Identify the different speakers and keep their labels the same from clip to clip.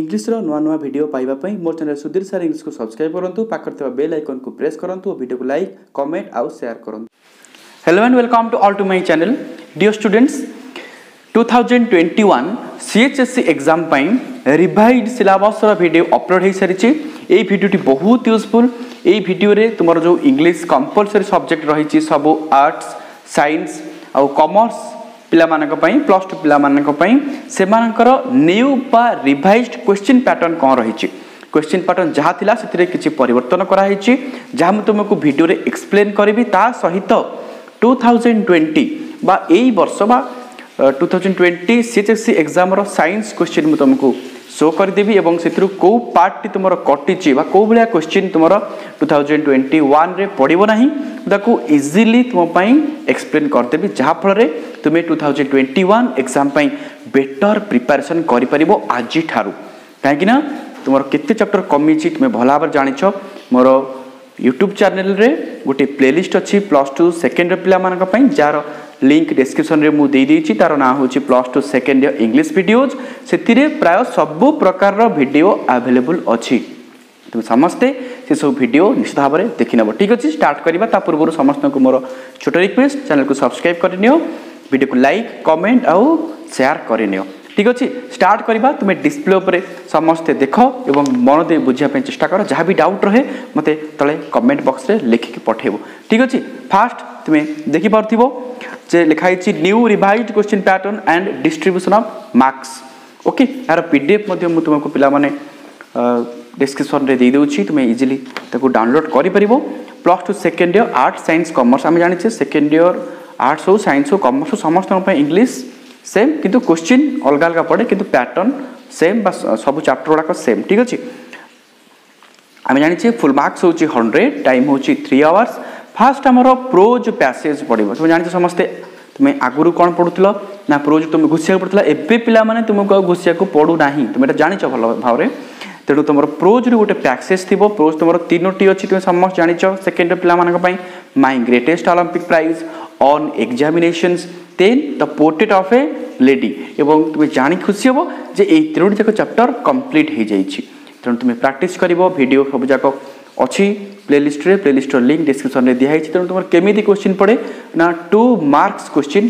Speaker 1: ଇଂଲିଶର ନୂଆ ନୂଆ ଭିଡ଼ିଓ ପାଇବା ପାଇଁ ମୋ ଚ୍ୟାନେଲ୍ ସୁଧୀର ସାର୍ ଇଂଲିଶକୁ ସବସ୍କ୍ରାଇବ୍ କରନ୍ତୁ ପାଖରେ ଥିବା ବେଲ୍ ଆଇକନ୍କୁ ପ୍ରେସ୍ କରନ୍ତୁ ଓ ଭିଡ଼ିଓକୁ ଲାଇକ୍ କମେଣ୍ଟ ଆଉ ସେୟାର କରନ୍ତୁ hello and welcome to all to my channel dear students two thousand twenty one CHSE exam ପାଇଁ ରିଭାଇଡ୍ ସିଲାବସ୍ର ଭିଡ଼ିଓ ଅପଲୋଡ଼ ହୋଇସାରିଛି এই ভিডিওটি বহুত ইউজফুল এই ভিডিওরে তোমার যে ইংলিশ কম্পলসরি সবজেক্ট রয়েছে সবু আর্টস সাইন্স আউ কমর্স ପିଲାମାନଙ୍କ ପାଇଁ ପ୍ଲସ୍ ଟୁ ପିଲାମାନଙ୍କ ପାଇଁ ସେମାନଙ୍କର ନ୍ୟୁ ବା ରିଭାଇଜ୍ କ୍ୱେଶ୍ଚିନ୍ ପ୍ୟାଟର୍ନ କ'ଣ ରହିଛି क्वेश्चन पैटर्न जहाँ था से किसी परिवर्तन कराई जहाँ मुझे तुमको भिडियो एक्सप्लेन करी ता सहित टू थाउजेंड ट्वेंटी बा यही वर्ष बा two thousand twenty C H S C exam science question मुझे तुमको शो करदेवि से कौ पार्टी तुम कटिच क्वेश्चि तुम टू थाउजेंड ट्वेंटी व्वान पड़ना ना इजिली तुम्हें एक्सप्लेन करदेवी जहाँफल तुम्हें two thousand twenty one exam better preparation कर आज ठारू कहीं तुम कैसे चैप्टर कमी तुम्हें भल भाव जाच मोर यूट्यूब चेल गोटे प्ले लिस्ट अच्छी प्लस टू सेकेंड पाई जार লিঙ্ক ডেসক্রিপসনরে মু দেইছি তার না হচ্ছে plus two second year English videos সেতিরে প্রায় সবু প্রকার ভিডিও আভেলেবল অছি তুমি সমস্তে সেসব ভিডিও নিশ্চিত ভাবে দেখি নেব ঠিক আছে স্টার্ট করা তা পূর্ব সমস্ত মোর ছোট রিকোয়েস্ট চ্যানেলকে সবসক্রাইব করে নিও ভিডিওকে লাইক কমেন্ট আউ সেয়ার করে নিও ঠিক আছে স্টার্ট করা তুমি ডিসপ্লে উপরে সমস্তে দেখ এবং মন দিয়ে বুঝা চেষ্টা কর যা বি ডাউট রহে মতো তলে কমেন্ট বক্সরে লিখিকি পঠাইব ঠিক আছে ফার্স্ট তুমি দেখিপার যে লেখা হয়েছি new revise question pattern and distribution of marks okay এর পিডিএফ মধ্যে মু তোমাকে পিলামানে ডিসক্রিপশনরে দিয়ে দেউছি তুমি ইজিলি তাকে ডাউনলোড করে পাব plus two second year art science commerce আমি জানিছে সেকেন্ড ইয়ার আর্টস হো সাইন্স হো কমর্স হো সমস্ত ইংলিশ সেম কিন্তু কোশ্চিন অলগা অলগা পড়ে কিন্তু প্যাটর্ন সেম বা সবু চ্যাপ্টর গুলা সেম ঠিক আছে আমি জানিছে ফুল মার্কস হচ্ছে হন্ড্রেড টাইম হচ্ছে থ্রি আওয়ার্স ফার্স্ট আমার প্রোজ প্যাসেজ পড়ব তুমি জানিছে সমস্তে তুমি ଆଗରୁ କ'ଣ ପଢ଼ୁଥିଲ ନା ପୂର୍ବରୁ ତୁମେ ଘୋଷିବାକୁ ପଡ଼ୁଥିଲା ଏବେ ପିଲାମାନେ ତୁମକୁ ଆଉ ଘୋଷିବାକୁ ପଡ଼ୁନାହିଁ ତୁମେ ଏଇଟା ଜାଣିଛ ଭଲ ଭାବରେ ତେଣୁ ତୁମର ପ୍ରୋଜ୍ରୁ ଗୋଟେ ପ୍ୟାକେଜ୍ ଥିବ ପ୍ରୋଜ୍ ତୁମର ତିନୋଟି ଅଛି ତୁମେ ସମସ୍ତେ ଜାଣିଛ ସେକେଣ୍ଡ ପିଲାମାନଙ୍କ ପାଇଁ my greatest Olympic prize on examinations then the portrait of a lady ଏବଂ ତୁମେ ଜାଣି ଖୁସି ହେବ ଯେ ଏଇ ତିନୋଟି ଯାକ ଚାପ୍ଟର କମ୍ପ୍ଲିଟ୍ ହୋଇଯାଇଛି ତେଣୁ ତୁମେ ପ୍ରାକ୍ଟିସ୍ କରିବ ଭିଡ଼ିଓ ସବୁଯାକ ଅଛି ପ୍ଲେଲିଷ୍ଟରେ ପ୍ଲେଲିଷ୍ଟର ଲିଙ୍କ୍ ଡିସ୍କ୍ରିପ୍ସନ୍ରେ ଦିଆହେଇଛି ତେଣୁ ତୁମର କେମିତି କୋଶ୍ଚିନ୍ ପଡ଼େ ନା ଟୁ ମାର୍କସ୍ କୋଶ୍ଚିନ୍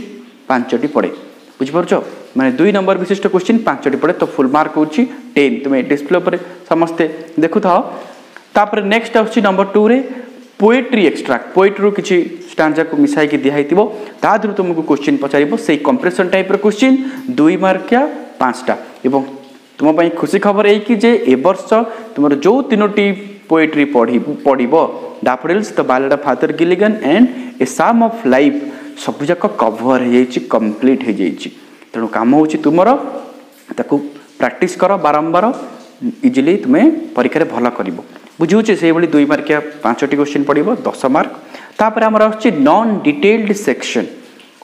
Speaker 1: ପାଞ୍ଚଟି ପଡ଼େ ବୁଝିପାରୁଛ ମାନେ ଦୁଇ ନମ୍ବର ବିଶିଷ୍ଟ କୋଶ୍ଚିନ୍ ପାଞ୍ଚଟି ପଡ଼େ ତ ଫୁଲ୍ ମାର୍କ ହେଉଛି ଟେନ୍ ତୁମେ ଡିସପ୍ଲେ ଉପରେ ସମସ୍ତେ ଦେଖୁଥାଅ ତାପରେ ନେକ୍ସଟ ଆସୁଛି ନମ୍ବର ଟୁରେ ପୋଏଟ୍ରି ଏକ୍ସଟ୍ରାକ୍ଟ ପୋଏଟ୍ରିରୁ କିଛି ଷ୍ଟାଞ୍ଜାକୁ ମିଶାଇକି ଦିଆହେଇଥିବ ତା ଦେହରୁ ତୁମକୁ କୋଶ୍ଚିନ୍ ପଚାରିବ ସେଇ କମ୍ପ୍ରେସନ୍ ଟାଇପ୍ର କୋଶ୍ଚିନ୍ ଦୁଇ ମାର୍କିଆ ପାଞ୍ଚଟା ଏବଂ ତୁମ ପାଇଁ ଖୁସି ଖବର ଏଇକି ଯେ ଏ ବର୍ଷ ତୁମର ଯେଉଁ ତିନୋଟି पोएट्री पढ़ पढ़ daffodils the ballad father Gilligan and a psalm of life सबूक cover हो कम्प्लीट हो तेणु कम हो तुम ताकि प्राक्ट कर बारंबार इजिली तुम्हें परीक्षा भल कर बुझे से दुई मार्किया पांचटी क्वेश्चन पड़ो दस मार्क तापर आम आस detailed section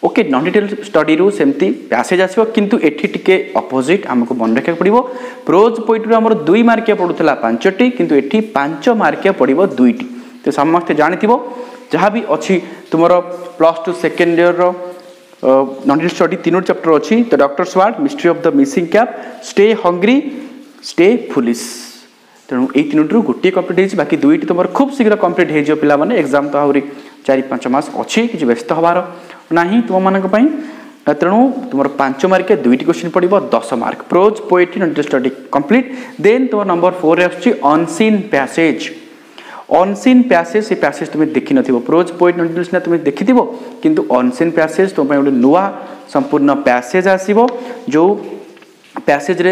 Speaker 1: okay non detail স্টডিরু সেমতি প্যাসেজ আসব কিন্তু এটি টিকে অপোজিট আমাকে মনে রাখা পড়ব প্রোজ পোইট্রু আমার দুই মার্কিয়া পড়ুলা পাঁচটি কিন্তু এটি পাঁচ মার্কিয়া পড়ব দুইটি তো সমস্তে জাঁথিব যা বি অছি তোমার plus two second year non detail study তিনোটি chapter অছি তো doctor sword mystery of the missing cap stay hungry stay foolish তেমন এই তিনোটি গোটিয়ে কমপ্লিট হয়েছে বাকি দুইটি তোমার খুব শীঘ্র কমপ্লিট হয়ে যাব পিলা মানে এক্সাম তো আহরি चार पांच मस अच्छे कि व्यस्त हबार ना ही तुम मानी तेणु तुम पांच मार्के दुईट क्वेश्चन पड़ दस mark prose poetry note study complete दे तुम number four unseen passage unseen passage से पैसेज तुम्हें देखी नोज पोएट नोट सीना तुम्हें देखी कितु अनसीन प्यासेज तुम गोटे नुआ संपूर्ण प्यासेज आसो जो प्यासेज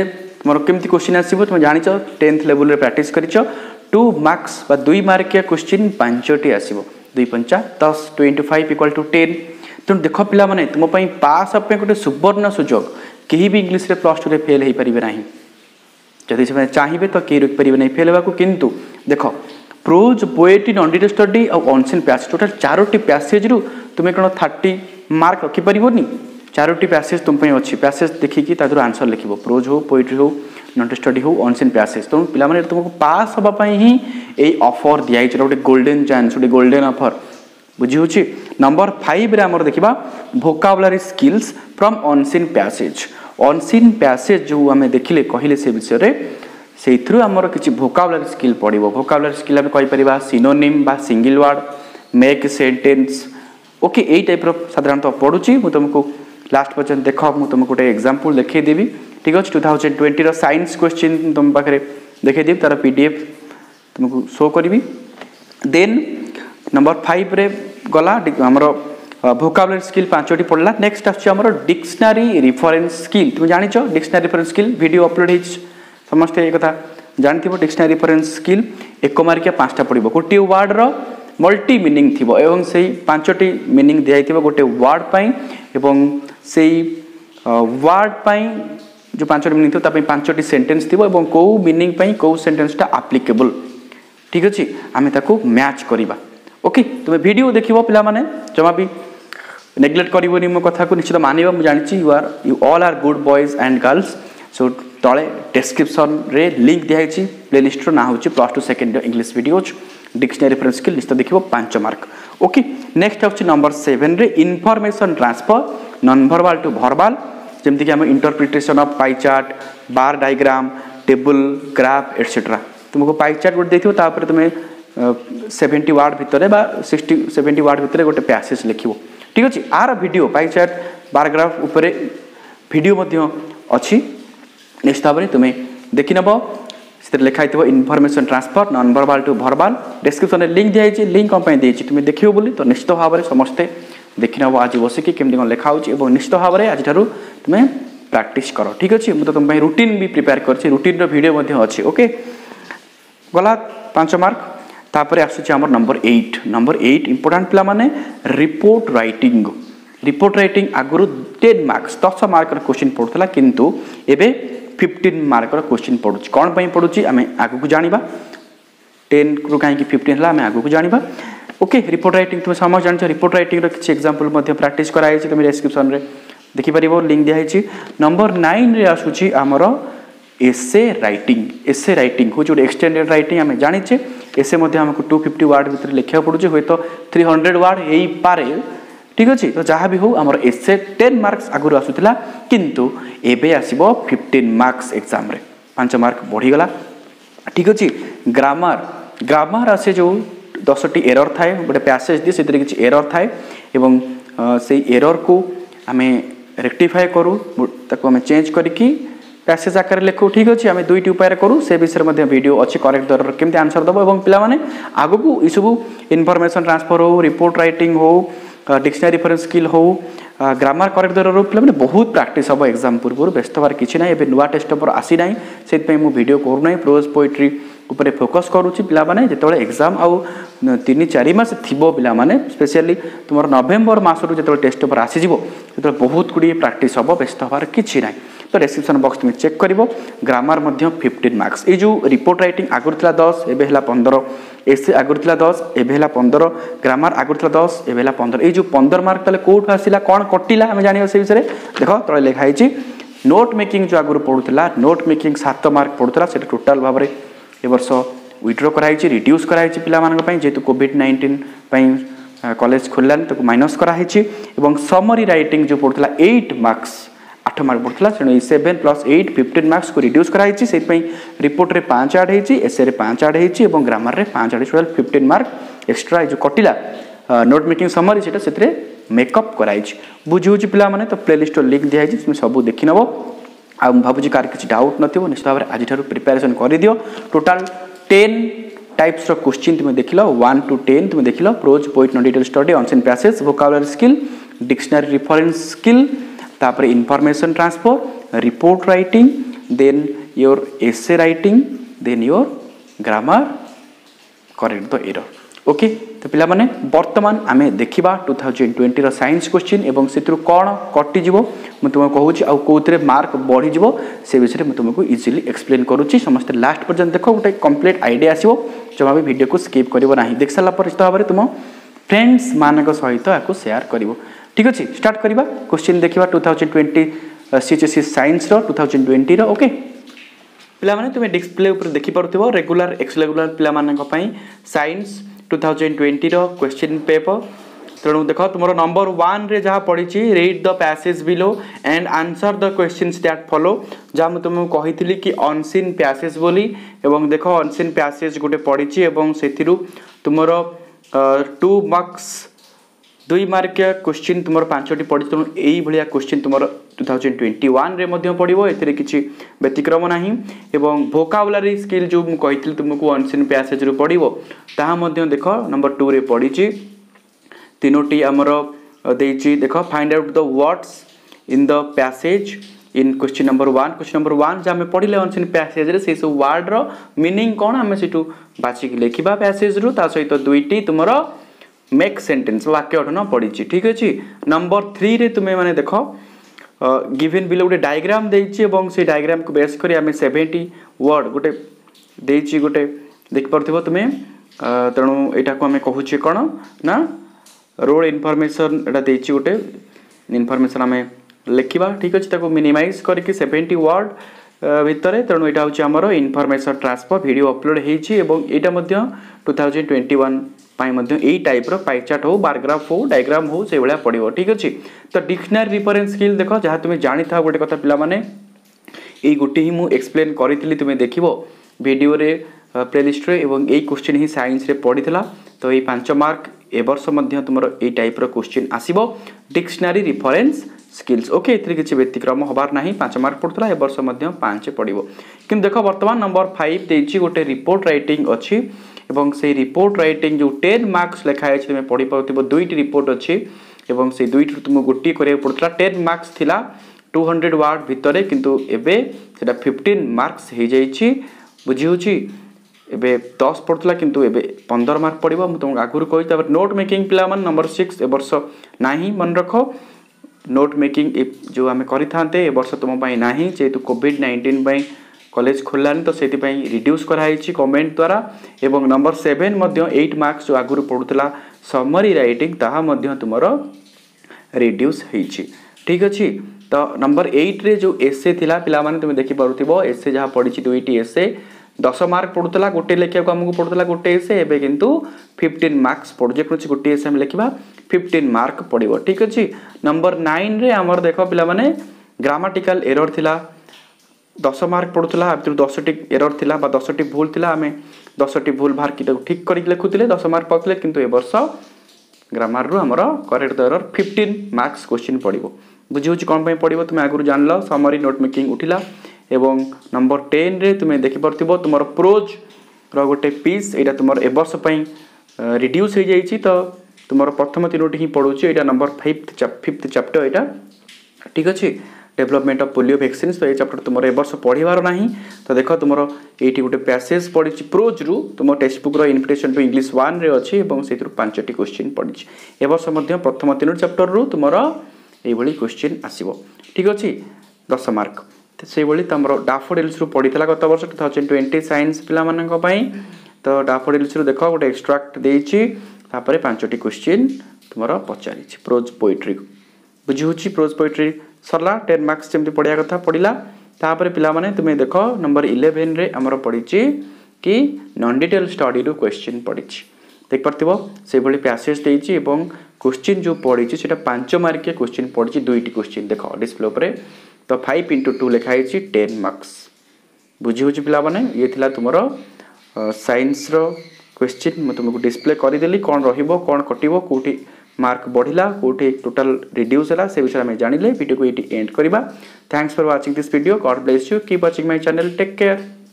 Speaker 1: तुम कमी क्वेश्चन आसो तुम जान टेन्थ लेवल प्राक्ट कर टू मार्क्स दुई मार्किया क्वेश्चन पांचटी आसो दुई पंचा दस twenty five equal to ten तेणु देख पाने तुम्हें पास गोटे सुवर्ण सुजोग कहीं भी इंग्लीश में प्लस टू में फेल हो पारे ना जदि से चाहिए तो कहीं रोकपर ना फेल होगा कि देख प्रोज बोएटिन अंडिड स्टडी और अनसिन पैसेज टोटाल चारोट पैसेज रु तुम्हें कौन थर्टी मार्क रखिपारोनी चारोटी पैसेज तुम्हें अच्छी पैसेज देखिकी तरह आंसर लिखो प्रोज हो पोएट्री हो नट स्टडी हूँ अनसीन प्यासेज तो पाने तो तुमको पास हाँपाई हिं ये अफर दिखाई है गोटे गोल्डेन चान्स गोटे गोल्डेन अफर बुझी नंबर फाइव देखा vocabulary skills from unseen passage unseen passage जो आम देखिले कहले से विषय से आमर किसी भोकाबलारी स्किल पड़ भोकाबलारी स्किल आम कहीपर synonym single word make sentence okay यही टाइप रधारण पढ़ु मुझ तुमको लास्ट पर्यटन देख मु तुमको गोटे एक्जामपल देखेदेवी ठीक अच्छे two thousand twenty science question तुम पाखे देखे तार पीडीएफ तुमको शो करी देन नंबर फाइव रे गला आमर ভোকাবুলারি স্কিল পাঁচটি পড়লা নেক্সট আসছে আমার ডিকশনারি রিফরেন্স স্কিল তুমি জাঁচ dictionary reference skill video upload হয়েছে সমস্তে এই কথা জাঁথিব ডিকশনারি রিফরেন্স স্কিল এক মার্কিয়া পাঁচটা পড়ব গোটিয়ে ওয়ার্ডর মল্টি মিনিং থিব এবং সেই পাঁচটি মিনিং দিয়াই গোটে ওয়ার্ড পাই এবং সেই ওয়ার্ড পাই ଯେଉଁ ପାଞ୍ଚଟି ମିନିଂ ଥିବ ତା ପାଇଁ ପାଞ୍ଚଟି ସେଣ୍ଟେନ୍ସ ଥିବ ଏବଂ କେଉଁ ମିନିଂ ପାଇଁ କେଉଁ ସେଣ୍ଟେନ୍ସଟା ଆପ୍ଲିକେବୁଲ୍ ଠିକ୍ ଅଛି ଆମେ ତାକୁ ମ୍ୟାଚ୍ କରିବା ଓକେ ତୁମେ ଭିଡ଼ିଓ ଦେଖିବ ପିଲାମାନେ ଜମା ବି ନେଗ୍ଲେକ୍ଟ କରିବନି ମୋ କଥାକୁ ନିଶ୍ଚିତ ମାନିବ ମୁଁ ଜାଣିଛି you are you all are good boys and girls so ତଳେ ଡେସ୍କ୍ରିପ୍ସନ୍ରେ ଲିଙ୍କ୍ ଦିଆହେଇଛି ପ୍ଲେଲିଷ୍ଟର ନାଁ ହେଉଛି plus two second English videos dictionary reference skill ନିଶ୍ଚିତ ଦେଖିବ ପାଞ୍ଚ ମାର୍କ ଓକେ ନେକ୍ସଟ ହେଉଛି number ସେଭେନ୍ରେ information transfer non verbal to verbal ଯେମିତିକି ଆମେ interpretation of pie chart bar diagram table graph etcetera ତୁମକୁ ପାଇ ଚାର୍ଟ ଗୋଟେ ଦେଇଥିବ ତାପରେ ତୁମେ ସେଭେଣ୍ଟି ୱାର୍ଡ଼ ଭିତରେ ବା ସିକ୍ସଟି ସେଭେଣ୍ଟି ୱାର୍ଡ଼ ଭିତରେ ଗୋଟେ ପ୍ୟାସେଜ୍ ଲେଖିବ ଠିକ୍ ଅଛି ଆର ଭିଡ଼ିଓ ପାଇ ଚାର୍ଟ ବାର୍ ଉପରେ ଭିଡ଼ିଓ ମଧ୍ୟ ଅଛି ନିଶ୍ଚିତ ଭାବରେ ତୁମେ ଦେଖିନେବ ସେଥିରେ ଲେଖା ହେଇଥିବ information transfer non verbal to verbal ଡେସ୍କ୍ରିପ୍ସନ୍ରେ link ଦିଆଯାଇଛି ଲିଙ୍କ୍ କ'ଣ ପାଇଁ ଦେଇଛି ତୁମେ ଦେଖିବ ବୋଲି ତ ନିଶ୍ଚିତ ଭାବରେ ସମସ୍ତେ ଦେଖିନେବ ଆଜି ବସିକି କେମିତି କ'ଣ ଲେଖାହେଉଛି ଏବଂ ନିଶ୍ଚିତ ଭାବରେ ଆଜିଠାରୁ ତୁମେ ପ୍ରାକ୍ଟିସ୍ କର ଠିକ୍ ଅଛି ମୁଁ ତ ତୁମ ପାଇଁ ରୁଟିନ୍ ବି ପ୍ରିପେୟାର କରିଛି ରୁଟିନ୍ର ଭିଡ଼ିଓ ମଧ୍ୟ ଅଛି ଓକେ ଗଲା ପାଞ୍ଚ ମାର୍କ ତାପରେ ଆସୁଛି ଆମର number eight number eight important ପିଲାମାନେ ରିପୋର୍ଟ ରାଇଟିଂ ରିପୋର୍ଟ ରାଇଟିଂ ଆଗରୁ ଟେନ୍ ମାର୍କସ୍ ଦଶ ମାର୍କର କୋଶ୍ଚିନ୍ ପଡ଼ୁଥିଲା କିନ୍ତୁ ଏବେ ଫିଫ୍ଟିନ୍ ମାର୍କର କୋଶ୍ଚିନ୍ ପଡ଼ୁଛି କ'ଣ ପାଇଁ ପଡ଼ୁଛି ଆମେ ଆଗକୁ ଜାଣିବା ଟେନ୍ରୁ କାହିଁକି ଫିଫ୍ଟିନ୍ ହେଲା ଆମେ ଆଗକୁ ଜାଣିବା ওके रिपोर्ट रईट तुम समझ जान रिपोर्ट रईटिंग किसी एक्जामपल प्राक्ट कराई तुम डेस्क्रिपन में देखिपर लिंक दिखाई नंबर नाइन रे आसूँ आमर एसे रईटिंग एसे रईटिंग हूँ गोटे एक्सटेडेड रईटिंग आम जाचे एसे आमको टू फिफ्टी वार्ड भितर लिखा पड़ू हूँ तो थ्री हंड्रेड वार्ड हो पारे ঠিক আছে তো যা বি হো আমার এসে টেন মার্কস আগর আসুলা কিন্তু এবে আসব ফিফটিন মার্কস এক্সামে পাঁচ মার্ক বড়িগলা ঠিক আছে গ্রামার গ্রামার আসে যে দশটি এরর থাকে গোটে প্যাসেজ দিয়ে সেটি কিছু এরর থাকে এবং সেই এররকু আমি রেকটিফাই করু তাকে আমি চেঞ্জ করিকি প্যাসেজ আকারে লেখু ঠিক আছে আমি দুইটি উপায়ে করু সে বিষয়ে মধ্যে ভিডিও অছি করেক্ট দরকার কেমতি আনসর দেব এবং পিলামানে আগুকু এইসব ইনফরমেশন ট্রান্সফর হো রিপোর্ট রাইটিং হো ডিকশনারি ফরেন স্কিল হো ଗ୍ରାମାର କରିଡ଼ରରୁ ପିଲାମାନେ ବହୁତ ପ୍ରାକ୍ଟିସ୍ ହେବ ଏକ୍ଜାମ୍ ପୂର୍ବରୁ ବ୍ୟସ୍ତ ହେବାର କିଛି ନାହିଁ ଏବେ ନୂଆ ଟେଷ୍ଟ ପେପର୍ ଆସିନାହିଁ ସେଥିପାଇଁ ମୁଁ ଭିଡ଼ିଓ କରୁନାହିଁ ପ୍ରୋଜ୍ ପୋଏଟ୍ରି ଉପରେ ଫୋକସ୍ କରୁଛି ପିଲାମାନେ ଯେତେବେଳେ ଏକ୍ଜାମ୍ ଆଉ ତିନି ଚାରି ମାସ ଥିବ ପିଲାମାନେ ସ୍ପେଶିଆଲି ତୁମର ନଭେମ୍ବର ମାସରୁ ଯେତେବେଳେ ଟେଷ୍ଟ ପେପର୍ ଆସିଯିବ ସେତେବେଳେ ବହୁତ ଗୁଡ଼ିଏ ପ୍ରାକ୍ଟିସ୍ ହେବ ବ୍ୟସ୍ତ ହେବାର କିଛି ନାହିଁ ତ ଡେସ୍କ୍ରିପ୍ସନ୍ ବକ୍ସ ତୁମେ ଚେକ୍ କରିବ ଗ୍ରାମାର ମଧ୍ୟ ଫିଫ୍ଟିନ୍ ମାର୍କସ୍ ଏଇ ଯେଉଁ ରିପୋର୍ଟ ରାଇଟିଂ ଆଗରୁ ଥିଲା ଦଶ ଏବେ ହେଲା ପନ୍ଦର ଏସ୍ସି ଆଗରୁ ଥିଲା ଦଶ ଏବେ ହେଲା ପନ୍ଦର ଗ୍ରାମାର ଆଗରୁ ଥିଲା ଦଶ ଏବେ ହେଲା ପନ୍ଦର ଏଇ ଯେଉଁ ପନ୍ଦର ମାର୍କ ତାହେଲେ କେଉଁଠୁ ଆସିଲା କ'ଣ କଟିଲା ଆମେ ଜାଣିବା ସେ ବିଷୟରେ ଦେଖ ତଳେ ଲେଖା ହେଇଛି ନୋଟ୍ ମେକିଂ ଯେଉଁ ଆଗରୁ ପଡ଼ୁଥିଲା ନୋଟ୍ ମେକିଂ ସାତ ମାର୍କ ପଡ଼ୁଥିଲା ସେଇଟା ଟୋଟାଲ୍ ଭାବରେ ଏବର୍ଷ ୱିଡ୍ର କରାହେଇଛି ରିଡ୍ୟୁସ୍ କରାହେଇଛି ପିଲାମାନଙ୍କ ପାଇଁ ଯେହେତୁ କୋଭିଡ଼ ନାଇଣ୍ଟିନ୍ ପାଇଁ କଲେଜ ଖୋଲିଲାନି ତାକୁ ମାଇନସ୍ କରାହେଇଛି ଏବଂ ସମରି ରାଇଟିଂ ଯେଉଁ ପଡ଼ୁଥିଲା ଏଇଟ୍ ମାର୍କସ୍ ଆଠ ମାର୍କ ପଡ଼ୁଥିଲା ତେଣୁ ଏଇ ସେଭେନ୍ ପ୍ଲସ୍ ଏଇଟ୍ ଫିଫ୍ଟିନ୍ ମାର୍କସ୍କୁ ରିଡ୍ୟୁସ୍ କରାହେଇଛି ସେଥିପାଇଁ ରିପୋର୍ଟରେ ପାଞ୍ଚ ଆଡ଼୍ ହେଇଛି ଏସ୍ଏରେ ପାଞ୍ଚ ଆଡ଼୍ ହେଇଛି ଏବଂ ଗ୍ରାମାରରେ ପାଞ୍ଚ add twelve fifteen mark extra ଏ ଯେଉଁ କଟିଲା ନୋଟ୍ ମେକିଂ ସମୟରେ ସେଇଟା ସେଥିରେ ମେକଅପ୍ କରାଯାଇଛି ବୁଝି ହେଉଛି ପିଲାମାନେ ତ ପ୍ଲେଲିଷ୍ଟର ଲିଙ୍କ୍ ଦିଆହେଇଛି ତୁମେ ସବୁ ଦେଖିନେବ ଆଉ ମୁଁ ଭାବୁଛି କାହାର କିଛି ଡାଉଟ୍ ନଥିବ ନିଶ୍ଚିତ ଭାବରେ ଆଜିଠାରୁ ପ୍ରିପାରେସନ୍ କରିଦିଅ ଟୋଟାଲ୍ ଟେନ୍ टाइप्स क्वेश्चन तुम देख लो वन टू टेन तुम देख लो prose poetry non detail study unseen passage vocabulary skill dictionary reference skill तापर information transfer report writing then your essay writing then your grammar correct the error okay तो ପିଲାମାନେ ବର୍ତ୍ତମାନ ଆମେ ଦେଖିବା ଟୁ ଥାଉଜେଣ୍ଡ ଟ୍ୱେଣ୍ଟିର science question ଏବଂ ସେଥିରୁ କ'ଣ କଟିଯିବ ମୁଁ ତୁମକୁ କହୁଛି ଆଉ କେଉଁଥିରେ ମାର୍କ ବଢ଼ିଯିବ ସେ ବିଷୟରେ ମୁଁ ତୁମକୁ ଇଜିଲି ଏକ୍ସପ୍ଲେନ୍ କରୁଛି ସମସ୍ତେ ଲାଷ୍ଟ ପର୍ଯ୍ୟନ୍ତ ଦେଖ ଗୋଟେ କମ୍ପ୍ଲିଟ୍ ଆଇଡ଼ିଆ ଆସିବ ଜମା ବି ଭିଡ଼ିଓକୁ ସ୍କିପ୍ କରିବ ନାହିଁ ଦେଖିସାରିଲା ପରେ ନିଶ୍ଚିତ ଭାବରେ ତୁମ ଫ୍ରେଣ୍ଡସ୍ମାନଙ୍କ ସହିତ ଏହାକୁ ସେୟାର କରିବ ଠିକ୍ ଅଛି ଷ୍ଟାର୍ଟ କରିବା କ୍ୱେଶ୍ଚିନ୍ ଦେଖିବା ଟୁ ଥାଉଜେଣ୍ଡ ଟ୍ୱେଣ୍ଟି ସିଏଚ୍ଏସ୍ସି ସାଇନ୍ସର ଟୁ ଥାଉଜେଣ୍ଡ ଟ୍ୱେଣ୍ଟିର ଓକେ ପିଲାମାନେ ତୁମେ ଡିସ୍ପ୍ଲେ ଉପରେ ଦେଖିପାରୁଥିବ ରେଗୁଲାର ଏକ୍ସ ରେଗୁଲାର ପିଲାମାନଙ୍କ ପାଇଁ ସାଇନ୍ସ ଟୁ ଥାଉଜେଣ୍ଡ ଟ୍ୱେଣ୍ଟିର କ୍ୱେଶ୍ଚିନ୍ ପେପର୍ ତେଣୁ ଦେଖ ତୁମର ନମ୍ବର ୱାନ୍ରେ ଯାହା ପଡ଼ିଛି read the passage below and answer the questions that follow ଯାହା ମୁଁ ତୁମକୁ କହିଥିଲି କି ଅନସିନ୍ ପ୍ୟାସେଜ୍ ବୋଲି ଏବଂ ଦେଖ ଅନସିନ୍ ପ୍ୟାସେଜ୍ ଗୋଟେ ପଡ଼ିଛି ଏବଂ ସେଥିରୁ ତୁମର ଟୁ ମାର୍କ୍ସ दुई मार्क क्वेश्चन तुम पांचटी पड़ी तेनालीरु यही क्वेश्चन तुम टू थाउजेंड ट्वेंटी वाने पड़ो ए किसी व्यतिक्रम ना और भोकाबुलारी स्किल जो मुझे तुमको अनसीन पैसेज रु पड़ो ता देख नंबर टू रे पढ़ी तीनोटी आमर दे देख find out the words in the passage in question number one question number one जो आम पढ़ले अनसीन प्यासेज से सब वार्ड मिनिंग कौन आम से बाचिक लिखा प्यासेज रु सहित दुईटी तुम्हारा मेक सेन्टेन्स वाक्य गठन पड़ी ठीक अच्छे नंबर थ्री रे तुम्हें मैंने देख गिविन बिल गोटे डायग्राम दे डायग्राम को बेस कर आम सेवेन्टी वर्ड गोटे गोटे देख पार तुम्हें तेणु यहाँ आम कहचे कौन ना रोड इनफर्मेसन ये गोटे इनफर्मेसन आम लिखा ठीक अच्छे मिनिमाइज करके सेवेन्टी वार्ड भितर तेणु এটা হচ্ছে আমার ইনফরমেশন ট্রান্সফর ভিডিও অপলোড হয়েছি टू এটা ट्वेंटी টু एही टाइप पाई चार्ट हो बारग्राफ हो डायग्राम हूँ से भाया पड़ो ठीक अच्छे तो डिक्शनारी रिफरेन्स स्किल देख जहाँ तुम्हें जानी था गोटे कथा पाने यही गोटे ही मुझे एक्सप्लेन करी तुम्हें देख भिडे प्लेलीस्ट और यही क्वेश्चन ही सैन्स पढ़ी तो ये पांच मार्क ए वर्ष तुम यही टाइप्र क्वेश्चन आसो डिक्शनारी रिफरेन्स स्किल्स ओके ये किसी व्यतिक्रम हबार ना पांच मार्क पड़ूला ए वर्ष पाँच पड़ो कि देख बर्तमान नंबर फाइव दे गोटे रिपोर्ट रईटिंग अच्छी এবং সেই রিপোর্ট রাইটিং যে টেন মার্কস লেখা হয়েছে তুমি পড়িপার দুইটি রিপোর্ট অছি এবং সেই দুইটি তুমি গোটিয়ে করার পড়ুলা টেন মার্কস লা টু হন্ড্রেড ওয়ার্ড ভিতরে কিন্তু এবে সেটা ফিফটিন মার্কস হয়ে যাইছি বুঝি হচ্ছে এবে দশ পড়ুলা কিন্তু এবে পনের মার্ক পড়ব মু তোমাকে আগুর কই তারপরে নোট মেকিং পিলা মানে নম্বর সিক্স এবর্ষ না মনে রখ নোট মেকিং जो आम करें ए वर्ष तुम ना जेहेतु कोविड नाइंटीन কলেজ খোলানি তো সেইপাই রিড্যুস করা হয়েছে গভর্নমেন্ট দ্বারা এবং নম্বর সেভেন মধ্য এইট মার্কস যে আগুর পড়ুলা সমরি রাইটিং তাহা মধ্য তোমার ରିଡ୍ୟୁସ୍ ହେଇଛି ଠିକ୍ ଅଛି ତ ନମ୍ବର ଏଇଟ୍ରେ ଯେଉଁ ଏସ୍ଏ ଥିଲା ପିଲାମାନେ ତୁମେ ଦେଖିପାରୁଥିବ ଏସ୍ଏ ଯାହା ପଡ଼ିଛି ଦୁଇଟି ଏସ୍ଏ ଦଶ ମାର୍କ ପଡ଼ୁଥିଲା ଗୋଟେ ଲେଖିବାକୁ ଆମକୁ ପଡ଼ୁଥିଲା ଗୋଟେ ଏସ୍ଏ ଏବେ କିନ୍ତୁ ଫିଫ୍ଟିନ୍ ମାର୍କସ୍ ପଡ଼ୁ ଯେକୌଣସି ଗୋଟିଏ ଏସ୍ଏ ଆମେ ଲେଖିବା ଫିଫ୍ଟିନ୍ ମାର୍କ ପଡ଼ିବ ଠିକ୍ ଅଛି ନମ୍ବର ନାଇନ୍ରେ ଆମର ଦେଖ ପିଲାମାନେ ଗ୍ରାମାଟିକାଲ ଏରର୍ ଥିଲା ଦଶ ମାର୍କ ପଡ଼ୁଥିଲା ଆ ଭିତରୁ ଦଶଟି ଏରର୍ ଥିଲା ବା ଦଶଟି ଭୁଲ ଥିଲା ଆମେ ଦଶଟି ଭୁଲ ବାହାରିକି ତାକୁ ଠିକ୍ କରିକି ଲେଖୁଥିଲେ ଦଶ ମାର୍କ ପାଉଥିଲେ କିନ୍ତୁ ଏ ବର୍ଷ ଗ୍ରାମାରରୁ ଆମର correct the error fifteen marks question ପଡ଼ିବ ବୁଝିହେଉଛି କ'ଣ ପାଇଁ ପଡ଼ିବ ତୁମେ ଆଗରୁ ଜାଣିଲ ସମରୀ ନୋଟ୍ ମେକିଂ ଉଠିଲା ଏବଂ ନମ୍ବର ଟେନ୍ରେ ତୁମେ ଦେଖିପାରୁଥିବ ତୁମର ପ୍ରୋଜ୍ର ଗୋଟେ ପିସ୍ ଏଇଟା ତୁମର ଏ ବର୍ଷ ପାଇଁ ରିଡ୍ୟୁସ୍ ହୋଇଯାଇଛି ତ ତୁମର ପ୍ରଥମ ତିନୋଟି ହିଁ ପଡ଼ୁଛି ଏଇଟା ନମ୍ବର ଫିଫ୍ଥ ଫିଫ୍ଥ ଚାପ୍ଟର ଏଇଟା ଠିକ୍ ଅଛି ଡେଭଲପମେଣ୍ଟ ଅଫ୍ ପୋଲିଓ ଭ୍ୟାକ୍ସିନ୍ ତ ଏଇ ଚାପ୍ଟର ତୁମର ଏ ବର୍ଷ ପଢ଼ିବାର ନାହିଁ ତ ଦେଖ ତୁମର ଏଇଠି ଗୋଟେ ପ୍ୟାସେଜ୍ ପଡ଼ିଛି ପ୍ରୋଜ୍ରୁ ତୁମ ଟେକ୍ସଟ ବୁକ୍ର ଇନଭିଟେସନ୍ ଟୁ ଇଂଲିଶ ୱାନ୍ରେ ଅଛି ଏବଂ ସେଇଥିରୁ ପାଞ୍ଚଟି କୋଶ୍ଚିନ୍ ପଡ଼ିଛି ଏ ବର୍ଷ ମଧ୍ୟ ପ୍ରଥମ ତିନୋଟି ଚାପ୍ଟରରୁ ତୁମର ଏଇଭଳି କୋଶ୍ଚିନ୍ ଆସିବ ଠିକ୍ ଅଛି ଦଶ ମାର୍କ ସେଇଭଳି ତୁମର ଡାଫୋଡିଲ୍ସରୁ ପଡ଼ିଥିଲା ଗତ ବର୍ଷ ଟୁ ଥାଉଜେଣ୍ଡ ଟ୍ୱେଣ୍ଟି ସାଇନ୍ସ ପିଲାମାନଙ୍କ ପାଇଁ ତ ଡାଫୋଡିଲ୍ସରୁ ଦେଖ ଗୋଟେ ଏକ୍ସଟ୍ରାକ୍ଟ ଦେଇଛି ତାପରେ ପାଞ୍ଚଟି କୋଶ୍ଚିନ୍ ତୁମର ପଚାରିଛି ପ୍ରୋଜ୍ ପୋଏଟ୍ରି ବୁଝି ହେଉଛି prose poetry Sarala ten marks जमी पढ़ा कथा पढ़ा तापर पाने तुम देख नंबर इलेवेन रे आमर पड़ी कि नन डिटेल स्टडी रु क्वेश्चन पड़ी ଦେଖିପାରୁଥିବ ସେଭଳି ପ୍ୟାସେଜ୍ ଦେଇଛି ଏବଂ କୋଶ୍ଚିନ୍ ଯେଉଁ ପଡ଼ିଛି ସେଇଟା ପାଞ୍ଚ ମାର୍କିଆ କୋଶ୍ଚିନ୍ ପଡ଼ିଛି ଦୁଇଟି କୋଶ୍ଚିନ୍ ଦେଖ ଡିସ୍ପ୍ଲେ ଉପରେ ତ ଫାଇଭ୍ ଇଣ୍ଟୁ ଟୁ ଲେଖା ହେଇଛି ଟେନ୍ ମାର୍କ୍ସ ବୁଝି ହେଉଛି ପିଲାମାନେ ଇଏ ଥିଲା ତୁମର ସାଇନ୍ସର କୋଶ୍ଚିନ୍ ମୁଁ ତୁମକୁ ଡିସ୍ପ୍ଲେ କରିଦେଲି କ'ଣ ରହିବ କ'ଣ କଟିବ କେଉଁଠି मार्क बढ़ला कौटे टोटाल रिड्यूस है से विषय आम जाने भिडियो को ये एंड करवा thanks for watching this video god bless you keep watching my channel take care